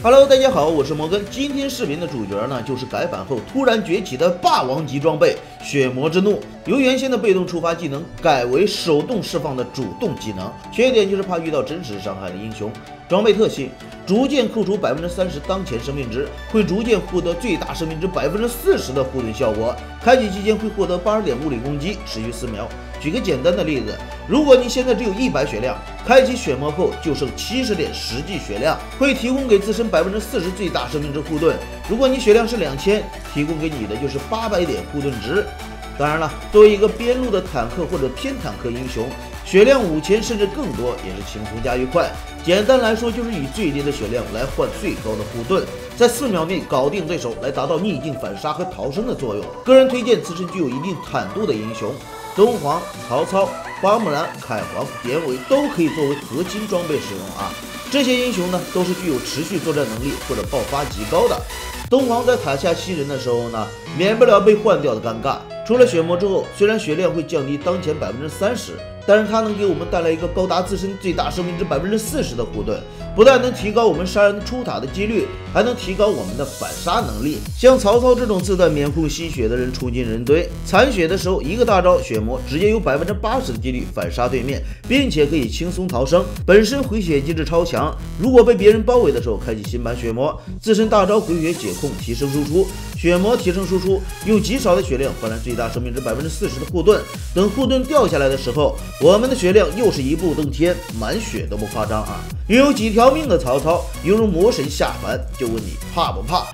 Hello，大家好，我是摩根。今天视频的主角呢，就是改版后突然崛起的霸王级装备血魔之怒。由原先的被动触发技能改为手动释放的主动技能，缺点就是怕遇到真实伤害的英雄。装备特性：逐渐扣除百分之三十当前生命值，会逐渐获得最大生命值百分之四十的护盾效果。开启期间会获得八十点物理攻击，持续四秒。举个简单的例子，如果你现在只有一百血量，开启血魔后就剩七十点实际血量，会提供给自身百分之四十最大生命值护盾。如果你血量是两千，提供给你的就是八百点护盾值。当然了，作为一个边路的坦克或者偏坦克英雄，血量五千甚至更多也是轻松加愉快。简单来说，就是以最低的血量来换最高的护盾，在四秒内搞定对手，来达到逆境反杀和逃生的作用。个人推荐自身具有一定坦度的英雄。东皇、曹操、花木兰、凯皇、典韦都可以作为核心装备使用啊！这些英雄呢，都是具有持续作战能力或者爆发极高的。东皇在塔下吸人的时候呢，免不了被换掉的尴尬。出了血魔之后，虽然血量会降低当前百分之三十。但是它能给我们带来一个高达自身最大生命值百分之四十的护盾，不但能提高我们杀人出塔的几率，还能提高我们的反杀能力。像曹操这种自带免控吸血的人冲进人堆残血的时候，一个大招血魔直接有百分之八十的几率反杀对面，并且可以轻松逃生。本身回血机制超强，如果被别人包围的时候，开启新版血魔，自身大招回血解控提升输出，血魔提升输出，用极少的血量换来最大生命值百分之四十的护盾。等护盾掉下来的时候。我们的血量又是一步登天，满血都不夸张啊！拥有几条条命的曹操，犹如魔神下凡，就问你怕不怕？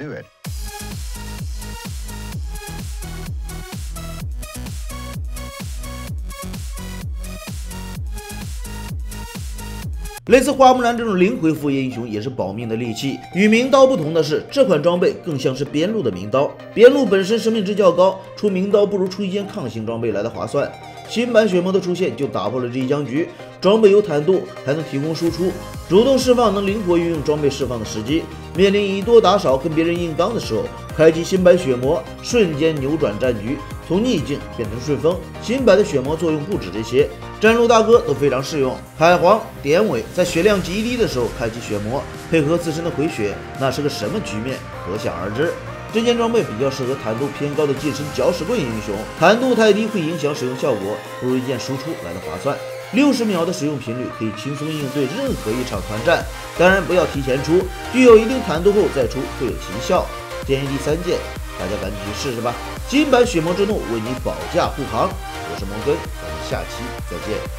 类似花木兰这种零回复英雄也是保命的利器。与名刀不同的是，这款装备更像是边路的名刀。边路本身生命值较高，出名刀不如出一件抗性装备来的划算。新版血魔的出现就打破了这一僵局。装备有坦度，还能提供输出，主动释放能灵活运用装备释放的时机。面临以多打少跟别人硬刚的时候，开启新版血魔，瞬间扭转战局，从逆境变成顺风。新版的血魔作用不止这些。战路大哥都非常适用，海皇、典韦在血量极低的时候开启血魔，配合自身的回血，那是个什么局面？可想而知。这件装备比较适合坦度偏高的近身搅屎棍英雄，坦度太低会影响使用效果，不如一件输出来的划算。六十秒的使用频率可以轻松应对任何一场团战，当然不要提前出，具有一定坦度后再出会有奇效。建议第三件，大家赶紧去试试吧。新版血魔之怒为你保驾护航。我是摩根，咱们下期再见。